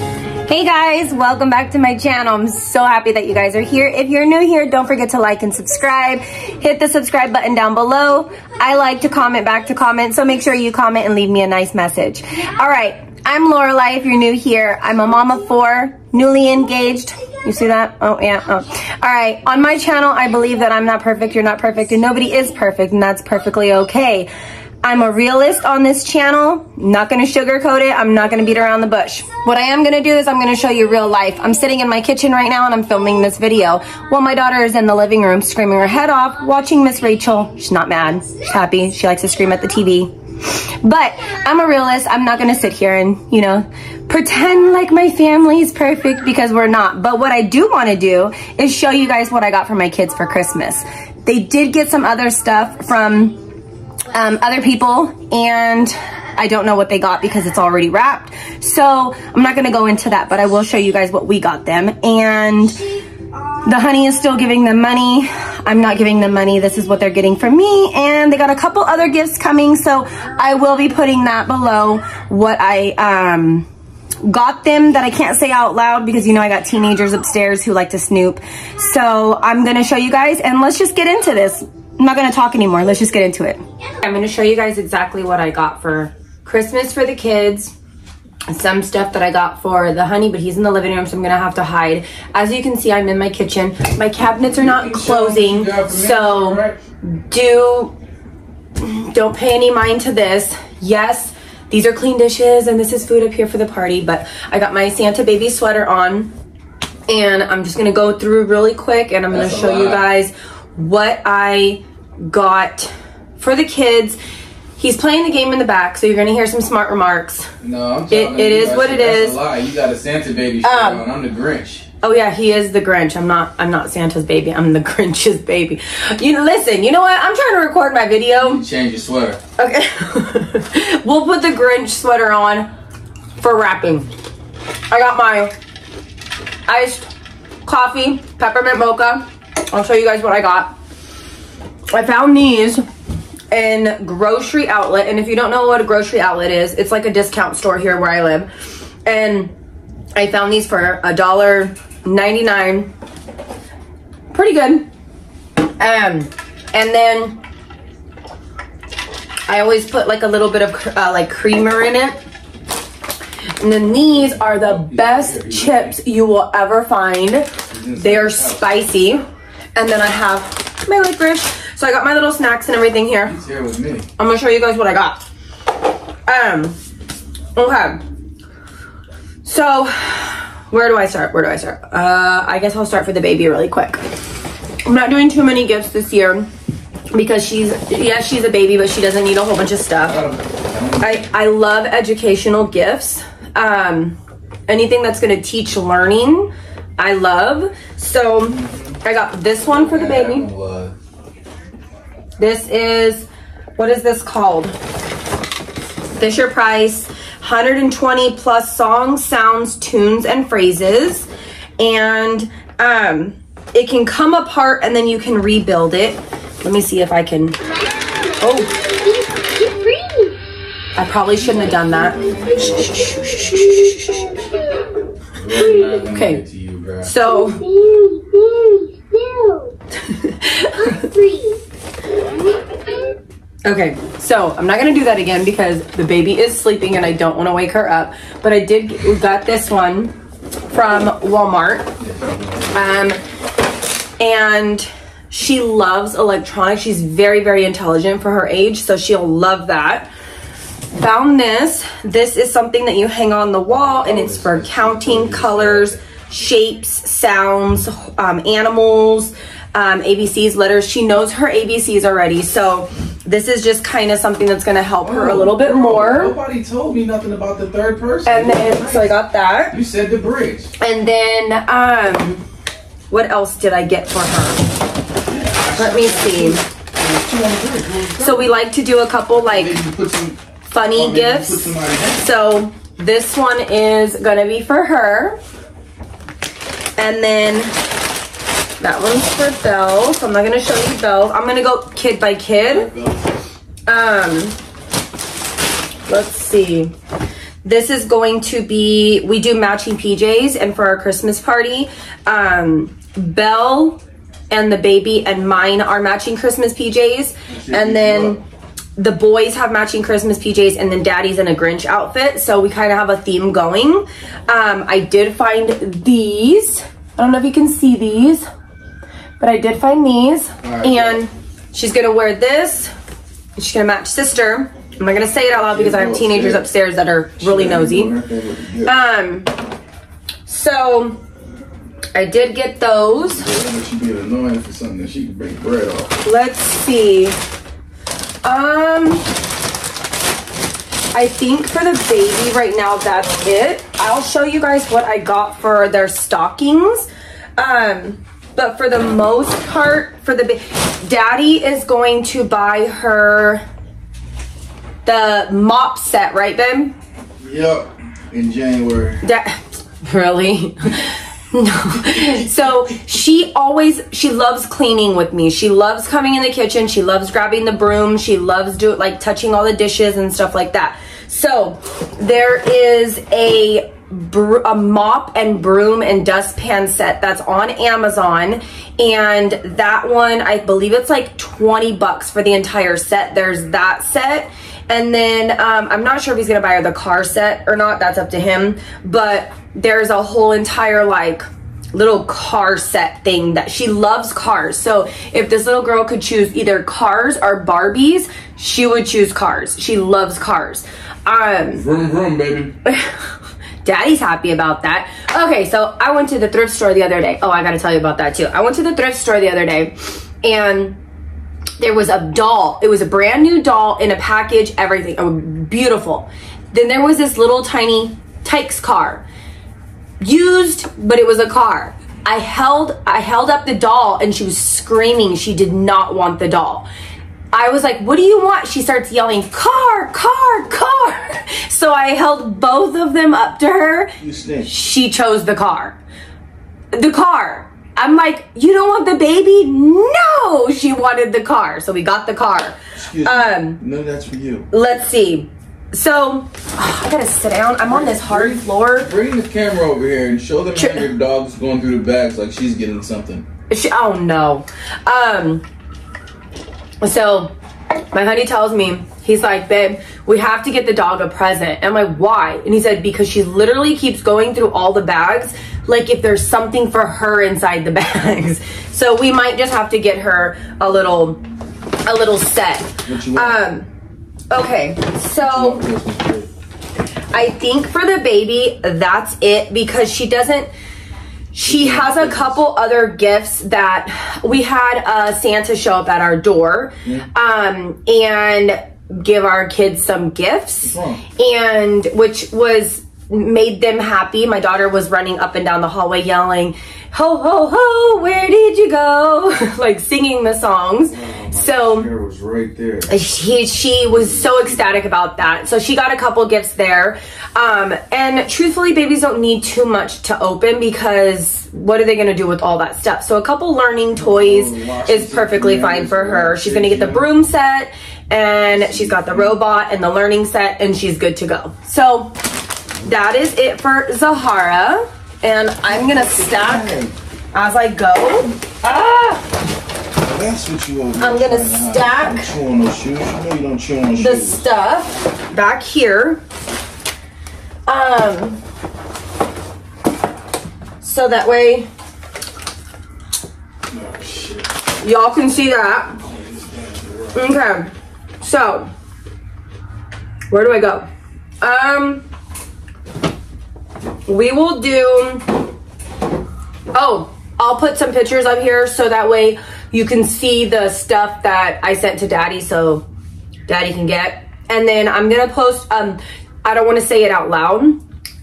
Hey guys, welcome back to my channel. I'm so happy that you guys are here. If you're new here, don't forget to like and subscribe. Hit the subscribe button down below. I like to comment back to comment, so make sure you comment and leave me a nice message. All right, I'm Lorelai if you're new here. I'm a mom of four, newly engaged. You see that? Oh, yeah. Oh. All right, on my channel, I believe that I'm not perfect, you're not perfect, and nobody is perfect, and that's perfectly okay. I'm a realist on this channel. Not gonna sugarcoat it. I'm not gonna beat around the bush. What I am gonna do is I'm gonna show you real life. I'm sitting in my kitchen right now and I'm filming this video while my daughter is in the living room screaming her head off, watching Miss Rachel. She's not mad, she's happy. She likes to scream at the TV. But I'm a realist. I'm not gonna sit here and, you know, pretend like my family is perfect because we're not. But what I do wanna do is show you guys what I got for my kids for Christmas. They did get some other stuff from um, other people and I don't know what they got because it's already wrapped. So I'm not gonna go into that, but I will show you guys what we got them. And the honey is still giving them money. I'm not giving them money. This is what they're getting from me. And they got a couple other gifts coming. So I will be putting that below what I, um, got them that I can't say out loud because you know I got teenagers upstairs who like to snoop. So I'm gonna show you guys and let's just get into this. I'm not gonna talk anymore. Let's just get into it. I'm gonna show you guys exactly what I got for Christmas for the kids. Some stuff that I got for the honey, but he's in the living room, so I'm gonna have to hide. As you can see, I'm in my kitchen. My cabinets are not closing, so do don't pay any mind to this. Yes, these are clean dishes and this is food up here for the party, but I got my Santa baby sweater on and I'm just gonna go through really quick and I'm gonna show you guys what I got for the kids. He's playing the game in the back, so you're gonna hear some smart remarks. No, I'm It- you, is what it is. Lie. You got a Santa baby shirt Um, on. I'm the Grinch. Oh yeah, he is the Grinch. I'm not. I'm not Santa's baby. I'm the Grinch's baby. You listen. You know what? I'm trying to record my video. You change your sweater. Okay. we'll put the Grinch sweater on for wrapping. I got my iced coffee, peppermint mocha. I'll show you guys what I got. I found these in grocery outlet and if you don't know what a grocery outlet is it's like a discount store here where i live. And i found these for a dollar 99 pretty good. Um and then i always put like a little bit of uh, like creamer in it. And then these are the best chips you will ever find. They are spicy. And then i have my licorice so i got my little snacks and everything here He's here with me. I'm gonna show you guys what I got. Um, okay. So, where do I start? Where do I start? Uh, I guess I'll start for the baby really quick. I'm not doing too many gifts this year because she's, yes, she's a baby, but she doesn't need a whole bunch of stuff. I, I love educational gifts. Um, anything that's gonna teach learning, I love. So, I got this one for the baby. Was. This is, what is this called? Fisher Price, 120 plus songs, sounds, tunes, and phrases. And um, it can come apart and then you can rebuild it. Let me see if I can. Oh, I probably shouldn't have done that. Really not gonna Okay. get to you, bro. So, Okay, so I'm not gonna do that again because the baby is sleeping and I don't want to wake her up. But I did got this one from Walmart, um, and she loves electronics. She's very very intelligent for her age, so she'll love that. Found this. This is something that you hang on the wall, and it's for counting colors, shapes, sounds, um, animals, um, ABCs, letters. She knows her ABCs already, so this is just kind of something that's going to help her a little bit more. Nobody told me nothing about the third person. And then, so I got that. You said the bridge. And then, um, what else did I get for her? Let me see. So we like to do a couple like Maybe you put some. funny maybe you Put gifts. So this one is gonna be for her. And then that one's for Belle. So I'm not gonna show you Belle. I'm gonna go kid by kid. Um, let's see. this is going to be we do matching PJs, and for our Christmas party, um, Belle and the baby and mine are matching Christmas PJs, and then the boys have matching Christmas PJs, and then Daddy's in a Grinch outfit. So we kind of have a theme going. Um, I did find these. I don't know if you can see these, but I did find these, right. and she's gonna wear this. She's gonna match sister. I'm not gonna say it out loud because I have teenagers upstairs that are really nosy. Um, so I did get those. She be annoying for something that she can break bread off. Let's see. Um, I think for the baby right now, that's it. I'll show you guys what I got for their stockings. Um, but for the most part, for the daddy is going to buy her the mop set, right, babe? Yep. In January. Da- really? no. So she always she loves cleaning with me. She loves coming in the kitchen. She loves grabbing the broom. She loves do like touching all the dishes and stuff like that. So there is a a mop and broom and dustpan set that's on Amazon and that one I believe it's like 20 bucks for the entire set. There's that set and then um, I'm not sure if he's gonna buy her the car set or not. That's up to him. But there's a whole entire like little car set thing that she loves cars. So if this little girl could choose either cars or Barbies, she would choose cars. She loves cars. Um, Vroom vroom, baby. Daddy's happy about that. Okay, so I went to the thrift store the other day. Oh, I gotta tell you about that too. I went to the thrift store the other day and there was a doll. It was a brand new doll in a package, everything. Oh, beautiful. Then there was this little tiny Tykes car. Used, but it was a car. I held I held up the doll and she was screaming. She did not want the doll. I was like, "What do you want?" She starts yelling, "Car, car, car." So I held both of them up to her. You. She chose the car. The car. I'm like, "You don't want the baby?" No, she wanted the car. So we got the car. Excuse Um, me. No, that's for you. Let's see. So, I gotta sit down. I'm on this hard floor. Bring the camera over here and show them Sure. how your dog's going through the bags like she's getting something. She, oh no. Um. So, my honey tells me he's like, babe, we have to get the dog a present. And I'm like, why? And he said because she literally keeps going through all the bags, like if there's something for her inside the bags. So we might just have to get her a little, a little set. What you want? Um. Okay. So. For Christmas tree. I think for the baby, that's it because she doesn't. She has a couple other gifts that we had uh, Santa show up at our door um, and give our kids some gifts, and which was made them happy. My daughter was running up and down the hallway yelling, "Ho ho ho! Where did you go?" like singing the songs. So was right there. she she was so ecstatic about that. So she got a couple gifts there. Um, and truthfully, babies don't need too much to open because what are they going to do with all that stuff? So a couple learning toys Oh, is perfectly fine for her. She's going to get the broom set and she's got the robot and the learning set and she's good to go. So that is it for Zahara. And I'm going to stack as I go. Ah! That's what you want. I'm gonna stack Don't chew on those shoes. You know you don't chew on the stuff back here. Um, so that way Oh, y'all can see that. Okay, so where do I go? Um, we will do. Oh, I'll put some pictures up here so that way you can see the stuff that I sent to Daddy, so Daddy can get. And then I'm gonna post. Um, I don't want to say it out loud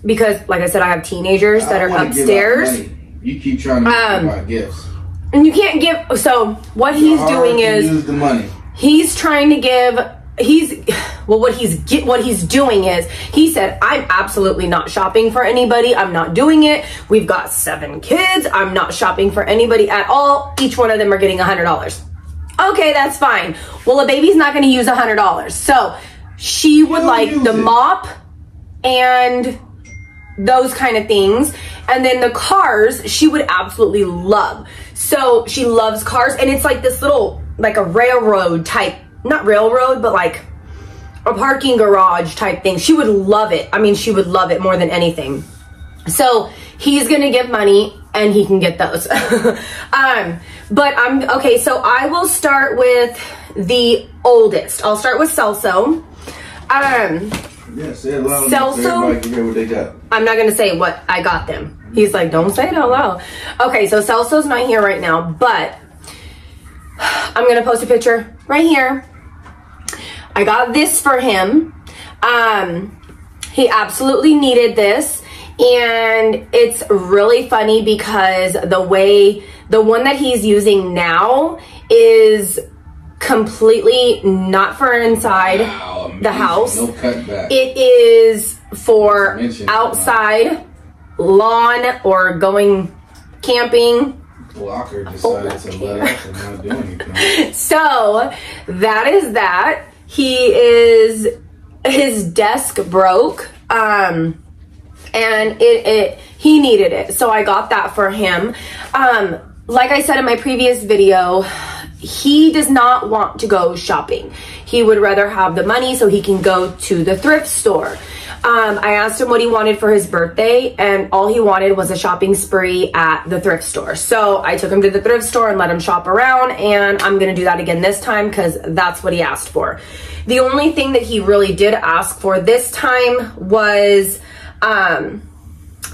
because, like I said, I have teenagers that are wanna upstairs. You keep trying to Um, give gifts. And you can't give. So what he's doing is use the money. he's trying to give. He's well. What he's get. What he's doing is he said, "I'm absolutely not shopping for anybody. I'm not doing it. We've got seven kids. I'm not shopping for anybody at all. Each one of them are getting a hundred dollars. Okay, that's fine. Well, a baby's not going to use a hundred dollars, so she would don't like the it. mop and those kind of things. And then the cars she would absolutely love. So she loves cars and it's like this little, like a railroad type, not railroad, but like a parking garage type thing. She would love it. I mean, she would love it more than anything. So he's gonna give money and he can get those. um, but I'm okay. So I will start with the oldest. I'll start with Celso. Um, Yeah, say it loud Celso- enough so everybody can hear what they got. I'm not gonna say what I got them. He's like, don't say it out loud. Okay, so Celso's not here right now, but I'm gonna post a picture right here. I got this for him. Um, he absolutely needed this, and it's really funny because the way the one that he's using now is completely not for inside Wow, the house. No cutback. It is for outside lawn or going camping. Walker decided to let up and not do anything. So that is that. He is his desk broke. Um and it, it he needed it. So I got that for him. Um like I said in my previous video, he does not want to go shopping. He would rather have the money so he can go to the thrift store. Um, I asked him what he wanted for his birthday, and all he wanted was a shopping spree at the thrift store. So I took him to the thrift store and let him shop around, and I'm gonna do that again this time because that's what he asked for. The only thing that he really did ask for this time was um,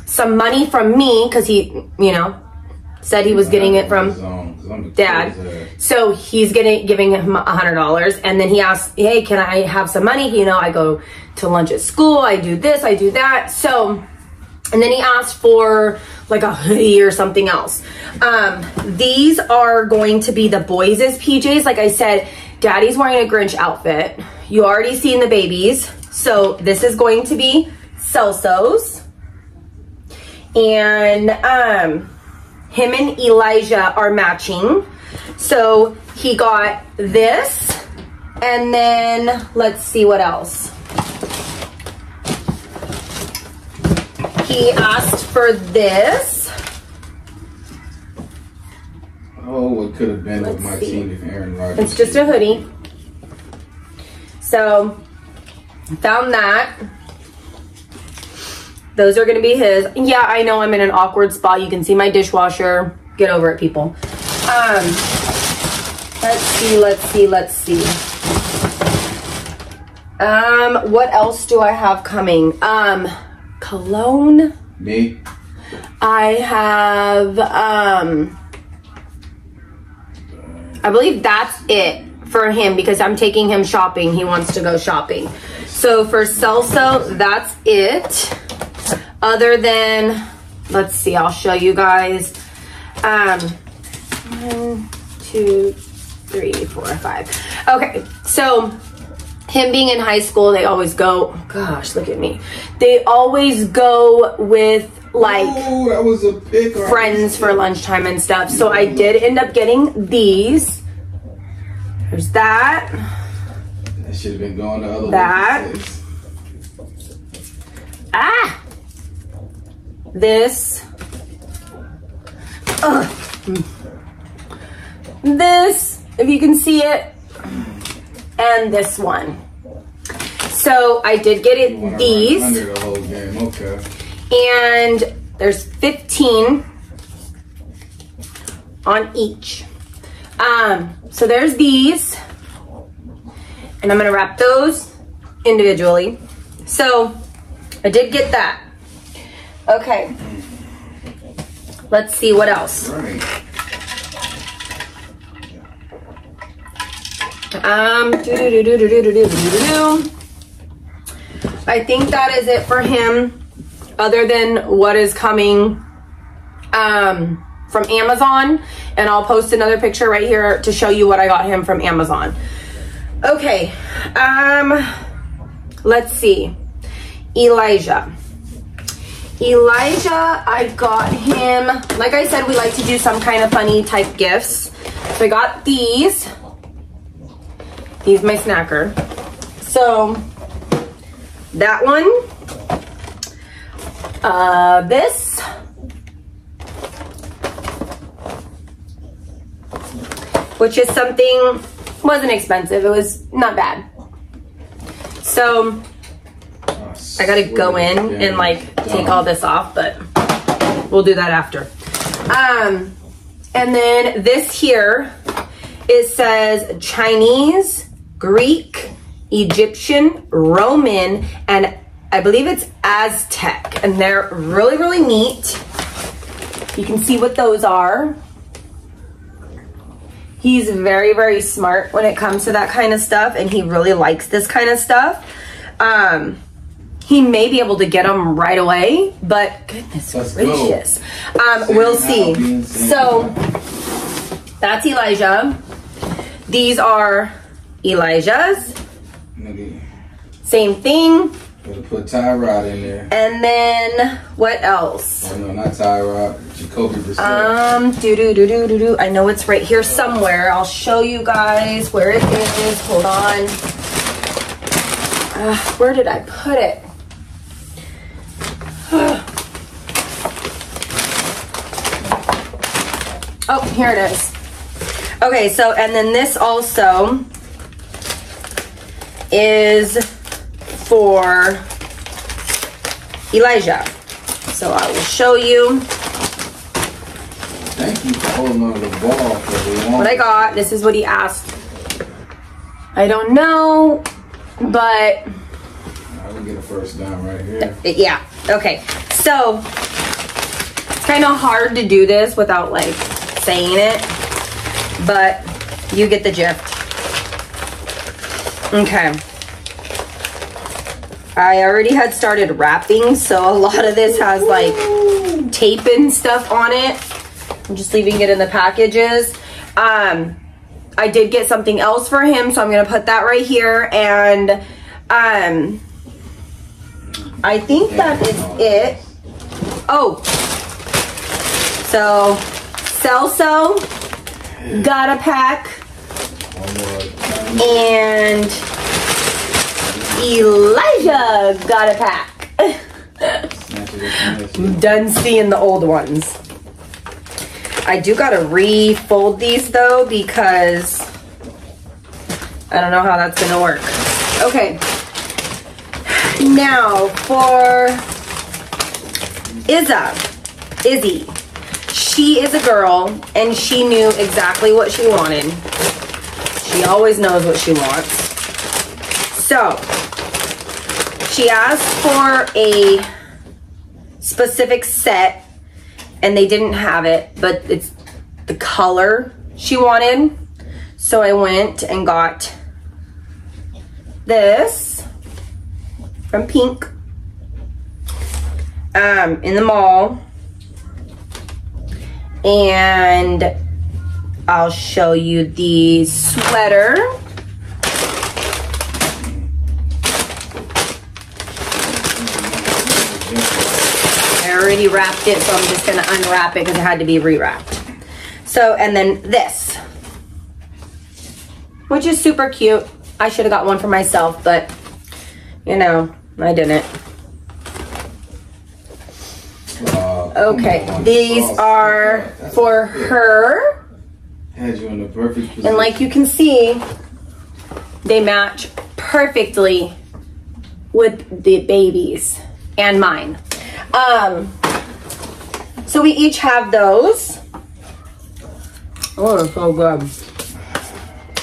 some money from me because he, you know, said he was getting it from dad. So he's getting giving him a hundred dollars, and then he asks, "Hey, can I have some money?" You know, I go to lunch at school. I do this, I do that. So, and then he asked for like a hoodie or something else. Um, these are going to be the boys' PJs. Like I said, Daddy's wearing a Grinch outfit. You already seen the babies, so this is going to be Celso's, and um him and Elijah are matching. So he got this, and then let's see what else. He asked for this. Oh, what could have been Let's with my see. team if Aaron Rodgers. It's just a hoodie. So, found that. Those are gonna be his. Yeah, I know I'm in an awkward spot. You can see my dishwasher. Get over it, people. Um, let's see, let's see, let's see. Um, what else do I have coming? Um, cologne. Me? I have um I believe that's it for him because I'm taking him shopping. He wants to go shopping. So for Celso, that's it. Other than let's see, I'll show you guys. Um one, two, three, four, five. Okay, so him being in high school, they always go, gosh, look at me. They always go with like Oh, that was a pick. friends for lunchtime and stuff. So I did end up getting these. There's that. That should have been going the other That. way. Ah! This. Ugh. This, if you can see it. And this one. So I did get it these. The. Okay. and there's 15 on each. Um, so there's these, and I'm gonna wrap those individually. So I did get that. Okay. Let's see what else. Um, I think that is it for him, other than what is coming um, from Amazon. And I'll post another picture right here to show you what I got him from Amazon. Okay, um, let's see. Elijah. Elijah, I got him, like I said, we like to do some kind of funny type gifts. So I got these. He's my snacker. So that one Uh, this. Which is something, wasn't expensive. It was not bad. So I gotta go in and like take all this off, but we'll do that after. Um, and then this here, it says Chinese, Greek, Egyptian, Roman, and I believe it's Aztec. And they're really, really neat. You can see what those are. He's very, very smart when it comes to that kind of stuff, and he really likes this kind of stuff. Um, he may be able to get them right away, but goodness Let's go. gracious. Um, we'll see. So that's Elijah. These are Elijah's. Nigga, Same thing. better put Tyrod in there. And then what else? Oh no, not Tyrod. Jacoby Brissett. Um, do do do do do do. I know it's right here somewhere. I'll show you guys where it is. Hold on. Uh, where did I put it? Oh, here it is. Okay, so and then this also is for Elijah. So I will show you Thank you for holding on to the ball for what I got. This is what he asked. I don't know, but I will get a first down right here. yeah. Okay. So it's kind of hard to do this without like saying it, but you get the gist. Okay. I already had started wrapping, so a lot of this has like tape and stuff on it. I'm just leaving it in the packages. Um, I did get something else for him, so I'm gonna put that right here. And um, I think that is it. Oh, so Celso got a pack, and Elijah got a pack. Done seeing the old ones. I do gotta refold these though because I don't know how that's gonna work. Okay. Now for Izza, Izzy. She is a girl and she knew exactly what she wanted. She always knows what she wants. So she asked for a specific set and they didn't have it, but it's the color she wanted. So I went and got this from Pink um, in the mall. And I'll show you the sweater. I already wrapped it, so I'm just gonna unwrap it because it had to be rewrapped. So, and then this, which is super cute. I should have got one for myself, but you know, I didn't. Uh, Okay, these are for her, Had you in the perfect position. and like you can see, they match perfectly with the babies and mine. Um, so we each have those. Oh, so good.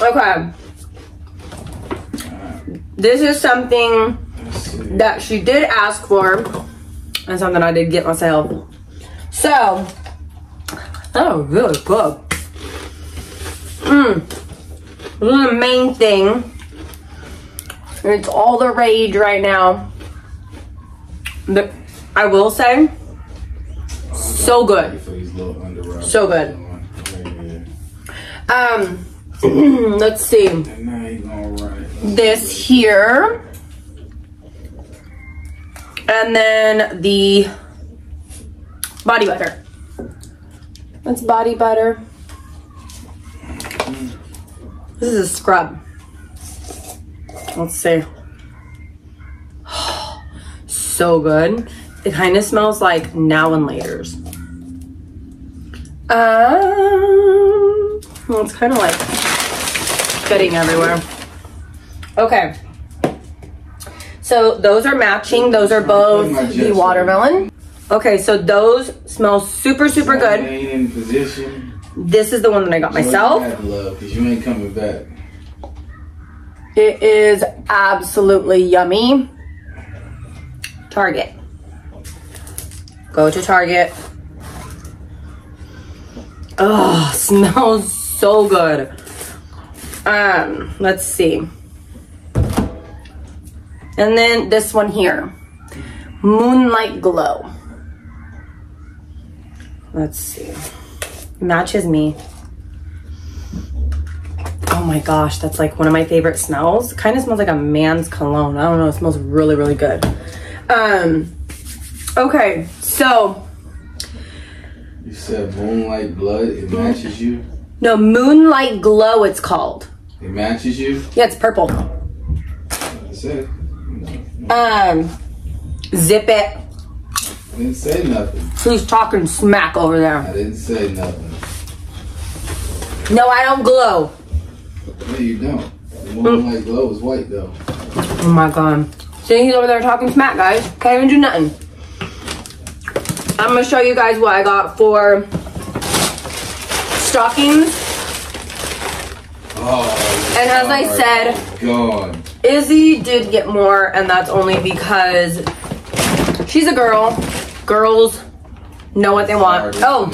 Okay. This is something that she did ask for and something I did get myself. So, oh, really good. Mmm. This is the main thing. It's all the rage right now. The, I will say, so good. For these little underwraps. So good. Yeah, yeah. Um, let's see. And now you gonna run it. This here. And then the body butter. That's body butter. This is a scrub. Let's see. so good. It kind of smells like now and later's. Um, well, it's kind of like getting everywhere. Okay. So those are matching. Those are both the watermelon. Okay, so those smell super, super good. In position. This is the one that I got myself. love, you ain't coming back. It is absolutely yummy. Target. Go to Target. Oh, smells so good. Um, let's see. And then this one here. Moonlight Glow. Let's see. Matches me. Oh my gosh, that's like one of my favorite smells. Kind of smells like a man's cologne. I don't know, it smells really, really good. Um, okay, so You said moonlight blood. It matches you. no, Moonlight Glow it's called. It matches you. Yeah, it's purple. That's it. Um, zip it. I didn't say nothing. Who's talking smack over there? I didn't say nothing. No, I don't glow. No, you don't. The moonlight mm. glow is white though. Oh my god. See, he's over there talking smack, guys. Can't even do nothing. I'm gonna show you guys what I got for stockings. Oh. And as I said- gone. Izzy did get more, and that's only because she's a girl. Girls know what they want. Oh,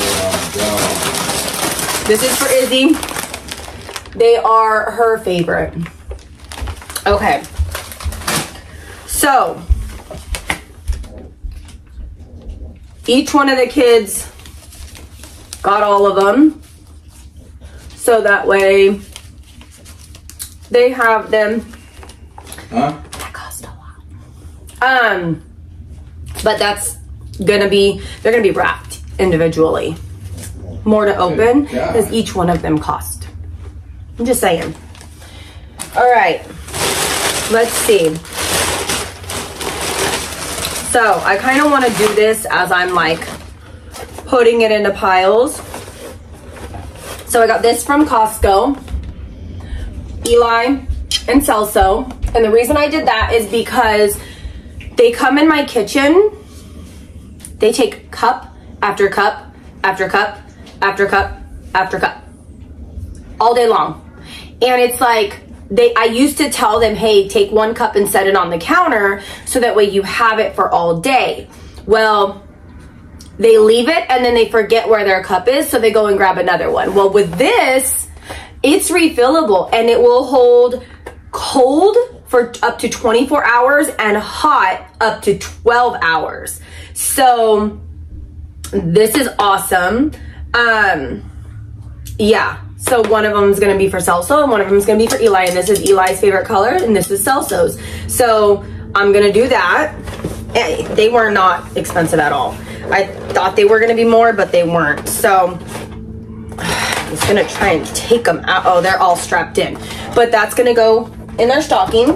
this is for Izzy. They are her favorite. Okay. So, each one of the kids got all of them. So that way they have them. Huh? that cost a lot. Um, but that's gonna be they're gonna be wrapped individually. More to open because each one of them cost. I'm just saying. All right, let's see. So I kind of want to do this as I'm like putting it into piles. So I got this from Costco. Eli and Celso. And the reason I did that is because they come in my kitchen. They take cup after cup after cup after cup after cup all day long. And it's like they I used to tell them, "Hey, take one cup and set it on the counter so that way you have it for all day." Well, they leave it and then they forget where their cup is, so they go and grab another one. Well, with this, it's refillable and it will hold cold for up to 24 hours and hot up to 12 hours. So this is awesome. Um yeah. So one of them is going to be for Celso and one of them is going to be for Eli and this is Eli's favorite color and this is Celso's. So I'm going to do that. Eh, They were not expensive at all. I thought they were going to be more, but they weren't. So I'm just gonna try and take them out. Oh, they're all strapped in. But that's gonna go in their stocking.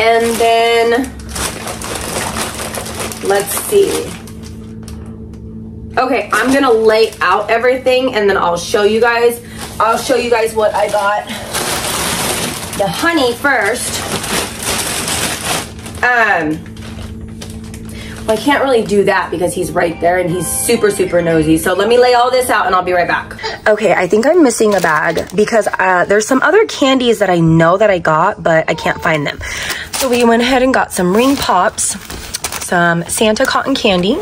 And then, let's see. Okay, I'm gonna lay out everything and then I'll show you guys. I'll show you guys what I got. The honey first. Um, well, I can't really do that because he's right there and he's super, super nosy. So let me lay all this out and I'll be right back. Okay, I think I'm missing a bag because uh, there's some other candies that I know that I got, but I can't find them. So we went ahead and got some ring pops, some Santa cotton candy,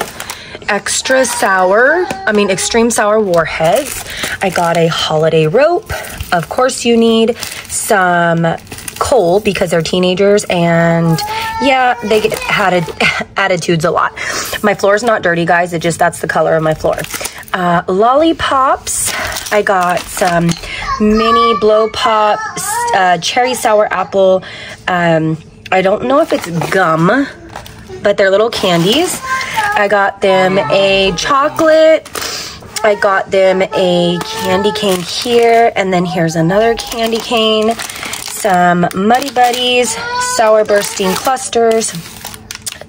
extra sour, I mean extreme sour warheads. I got a holiday rope. Of course you need some coal because they're teenagers and yeah, they get atti- attitudes a lot. My floor is not dirty, guys. It just that's the color of my floor. Uh, lollipops. I got some mini blow pop, uh, cherry sour apple. Um, I don't know if it's gum, but they're little candies. I got them a chocolate. I got them a candy cane here, and then here's another candy cane some Muddy Buddies, Sour Bursting Clusters,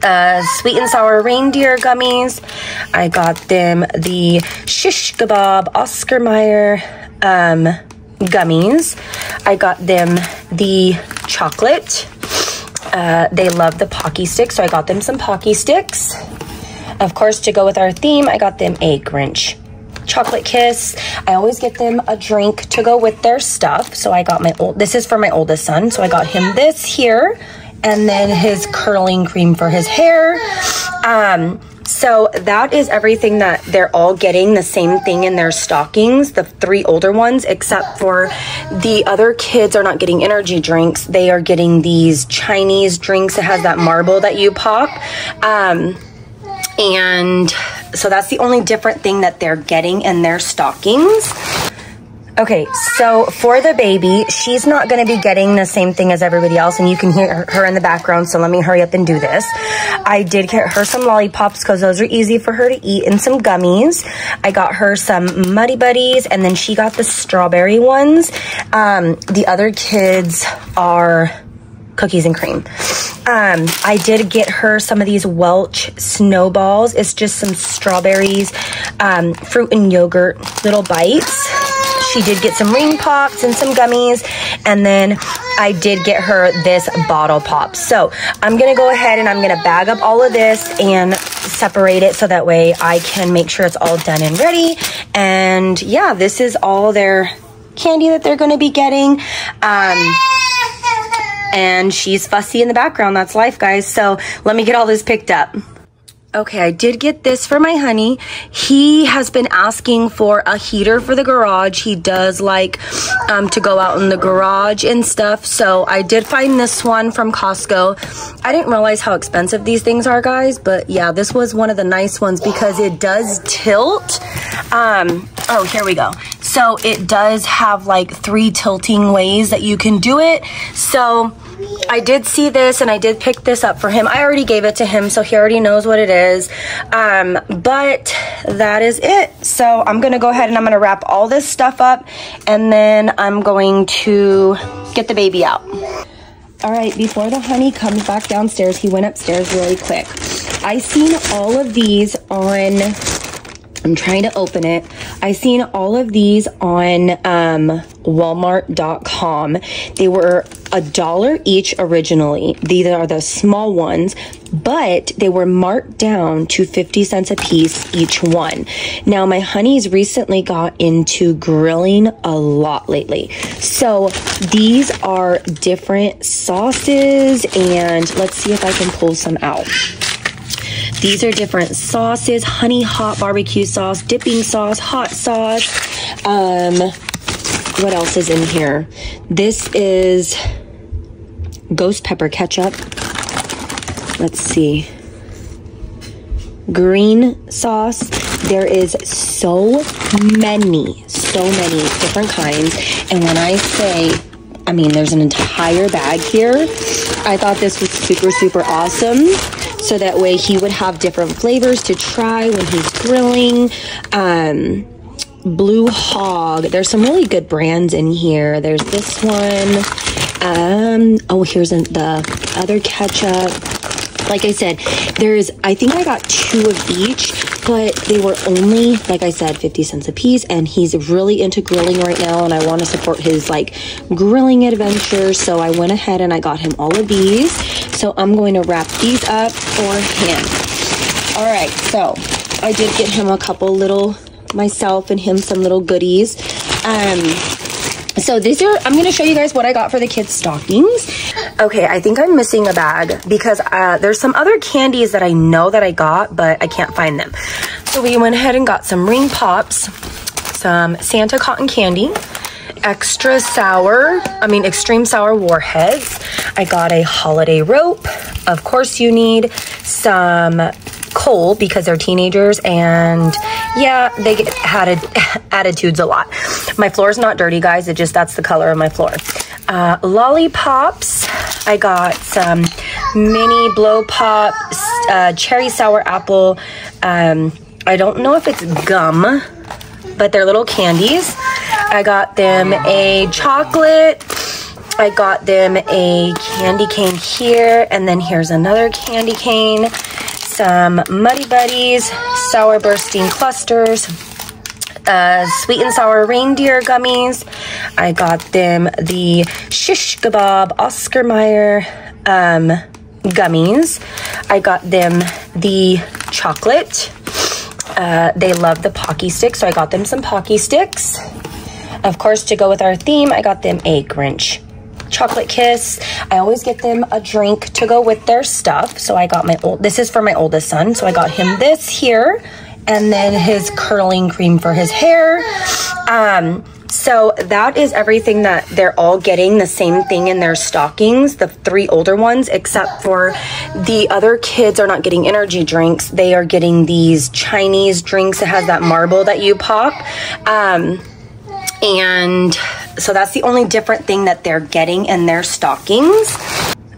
uh, sweet and sour reindeer gummies. I got them the shish kebab Oscar Mayer um, gummies. I got them the chocolate. Uh, they love the Pocky sticks, so I got them some Pocky sticks. Of course, to go with our theme, I got them a Grinch chocolate kiss. I always get them a drink to go with their stuff. So I got my old, this is for my oldest son. So I got him this here and then his curling cream for his hair. Um, so that is everything that they're all getting the same thing in their stockings, the three older ones, except for the other kids are not getting energy drinks. They are getting these Chinese drinks. It has that marble that you pop. Um, and so that's the only different thing that they're getting in their stockings. Okay, so for the baby, she's not going to be getting the same thing as everybody else, and you can hear her in the background, so let me hurry up and do this. I did get her some lollipops because those are easy for her to eat, and some gummies. I got her some Muddy Buddies, and then she got the strawberry ones. Um, the other kids are cookies and cream. Um, I did get her some of these Welch snowballs. It's just some strawberries, um, fruit and yogurt little bites. She did get some ring pops and some gummies. And then I did get her this bottle pop. So I'm going to go ahead and I'm going to bag up all of this and separate it so that way I can make sure it's all done and ready. And yeah, this is all their candy that they're going to be getting. Um, and she's fussy in the background. That's life, guys. So let me get all this picked up. Okay, I did get this for my honey. He has been asking for a heater for the garage. He does like um, to go out in the garage and stuff. So I did find this one from Costco. I didn't realize how expensive these things are, guys. But yeah, this was one of the nice ones because it does tilt. Um, oh, here we go. So it does have like three tilting ways that you can do it. So I did see this and I did pick this up for him. I already gave it to him, so he already knows what it is. Um, but that is it. So I'm going to go ahead and I'm going to wrap all this stuff up and then I'm going to get the baby out. All right, before the honey comes back downstairs, he went upstairs really quick. I seen all of these on I'm trying to open it. I seen all of these on um, Walmart.com. They were a dollar each originally. These are the small ones, but they were marked down to 50 cents a piece each one. Now, my honeys recently got into grilling a lot lately. So these are different sauces, and let's see if I can pull some out. These are different sauces, honey hot barbecue sauce, dipping sauce, hot sauce. Um, what else is in here? This is ghost pepper ketchup. Let's see. Green sauce. There is so many, so many different kinds. And when I say, I mean, there's an entire bag here. I thought this was super, super awesome so that way he would have different flavors to try when he's grilling. Um, Blue Hog. There's some really good brands in here. There's this one. Um, oh, here's the other ketchup. Like I said, there's, I think I got two of each, but they were only, like I said, 50 cents a piece. And he's really into grilling right now. And I want to support his like grilling adventure. So I went ahead and I got him all of these. So I'm going to wrap these up for him. All right. So I did get him a couple little, myself and him some little goodies. Um, so these are, I'm going to show you guys what I got for the kids' stockings. Okay, I think I'm missing a bag because uh, there's some other candies that I know that I got, but I can't find them. So we went ahead and got some ring pops, some Santa cotton candy, extra sour, I mean extreme sour warheads. I got a holiday rope. Of course you need some coal because they're teenagers and yeah, they get added, attitudes a lot. My floor is not dirty, guys. It just, that's the color of my floor. Uh, lollipops. I got some mini blow pop, uh, cherry sour apple. Um, I don't know if it's gum, but they're little candies. I got them a chocolate I got them a candy cane here, and then here's another candy cane, some Muddy Buddies, Sour Bursting Clusters, uh, sweet and sour reindeer gummies. I got them the shish kebab Oscar Mayer um, gummies. I got them the chocolate. Uh, they love the Pocky sticks, so I got them some Pocky sticks. Of course, to go with our theme, I got them a Grinch chocolate kiss. I always get them a drink to go with their stuff. So I got my old, this is for my oldest son. So I got him this here and then his curling cream for his hair. Um, so that is everything that they're all getting the same thing in their stockings, the three older ones, except for the other kids are not getting energy drinks. They are getting these Chinese drinks that has that marble that you pop. Um, and so that's the only different thing that they're getting in their stockings.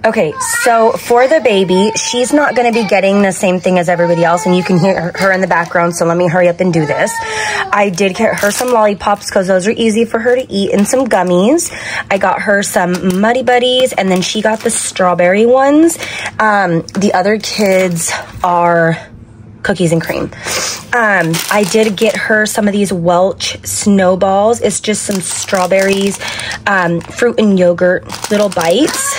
Okay, so for the baby, she's not going to be getting the same thing as everybody else, and you can hear her in the background, so let me hurry up and do this. I did get her some lollipops because those are easy for her to eat, and some gummies. I got her some Muddy Buddies, and then she got the strawberry ones. Um, the other kids are cookies and cream. Um, I did get her some of these Welch snowballs. It's just some strawberries, um, fruit and yogurt little bites.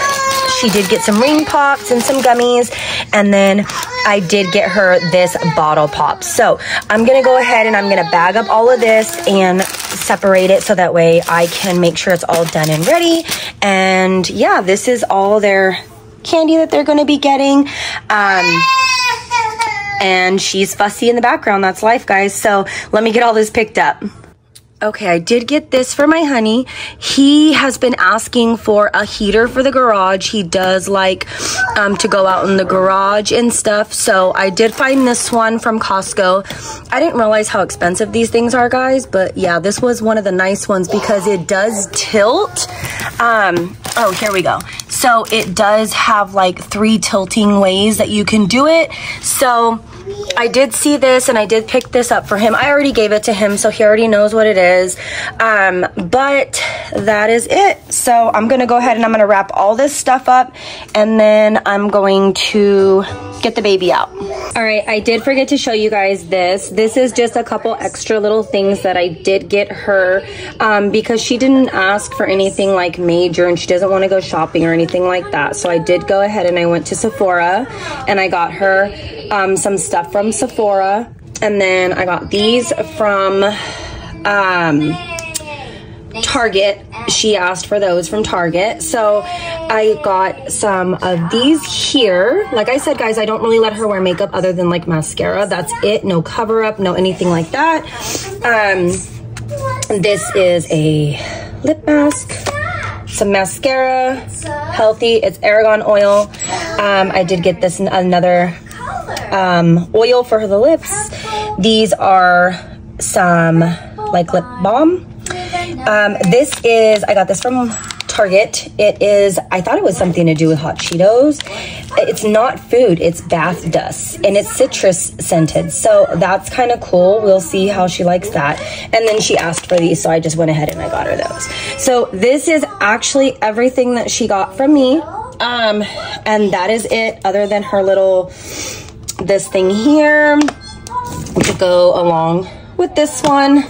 She did get some ring pops and some gummies. And then I did get her this bottle pop. So I'm to go ahead and I'm to bag up all of this and separate it so that way I can make sure it's all done and ready. And yeah, this is all their candy that they're to be getting. Um, and she's fussy in the background. That's life, guys. So let me get all this picked up. Okay, I did get this for my honey. He has been asking for a heater for the garage. He does like um, to go out in the garage and stuff. So I did find this one from Costco. I didn't realize how expensive these things are, guys. But yeah, this was one of the nice ones because it does tilt. Um, oh, here we go. So it does have like three tilting ways that you can do it. So I did see this and I did pick this up for him. I already gave it to him, so he already knows what it is. Um, but that is it. So I'm going to go ahead and I'm going to wrap all this stuff up and then I'm going to get the baby out. All right, I did forget to show you guys this. This is just a couple extra little things that I did get her um, because she didn't ask for anything like major and she doesn't want to go shopping or anything like that. So I did go ahead and I went to Sephora and I got her um, some stuff from Sephora. And then I got these from um, Target. She asked for those from Target. So I got some of these here. Like I said, guys, I don't really let her wear makeup other than like mascara. That's it. No cover up, no anything like that. Um, this is a lip mask, some mascara, healthy. It's argan oil. Um, I did get this another um, oil for the lips. These are some like lip balm. Um, this is, I got this from Target. It is, I thought it was something to do with hot Cheetos. It's not food, it's bath dust and it's citrus scented. So that's kind of cool. We'll see how she likes that. And then she asked for these, so I just went ahead and I got her those. So this is actually everything that she got from me. Um, and that is it other than her little, this thing here to go along with this one.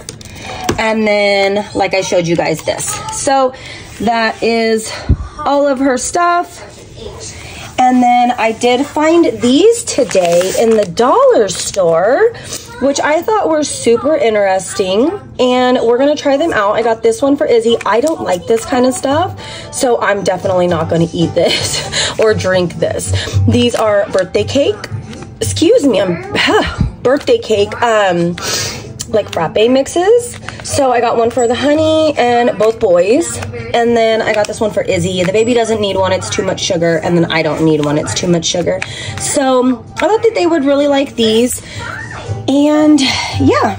And then, like I showed you guys this. So that is all of her stuff. And then I did find these today in the dollar store, which I thought were super interesting. And we're gonna try them out. I got this one for Izzy. I don't like this kind of stuff, so I'm definitely not gonna eat this or drink this. These are birthday cake. Excuse me, I'm huh, birthday cake. Um, like frappe mixes. So I got one for the honey and both boys. And then I got this one for Izzy. The baby doesn't need one, it's too much sugar. And then I don't need one, it's too much sugar. So I thought that they would really like these. And yeah.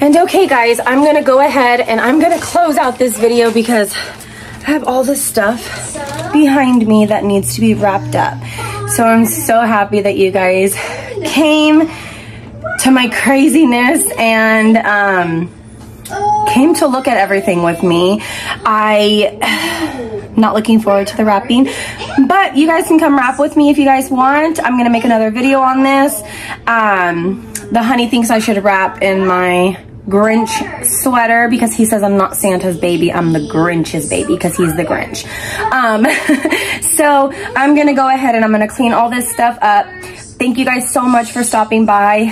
And okay guys, I'm gonna go ahead and I'm gonna close out this video because I have all this stuff behind me that needs to be wrapped up. So I'm so happy that you guys came to my craziness and um, came to look at everything with me. I not looking forward to the wrapping. But you guys can come wrap with me if you guys want. I'm gonna make another video on this. Um, the honey thinks I should wrap in my Grinch sweater because he says I'm not Santa's baby, I'm the Grinch's baby because he's the Grinch. Um, so I'm gonna go ahead and I'm gonna clean all this stuff up. Thank you guys so much for stopping by.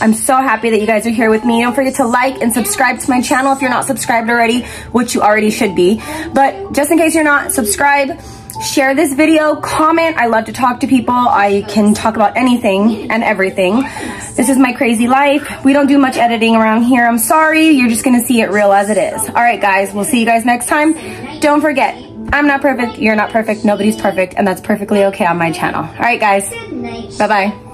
I'm so happy that you guys are here with me. Don't forget to like and subscribe to my channel if you're not subscribed already, which you already should be. But just in case you're not, subscribe, share this video, comment. I love to talk to people. I can talk about anything and everything. This is my crazy life. We don't do much editing around here. I'm sorry. You're just going to see it real as it is. All right, guys. We'll see you guys next time. Don't forget, I'm not perfect. You're not perfect. Nobody's perfect. And that's perfectly okay on my channel. All right, guys. Bye-bye.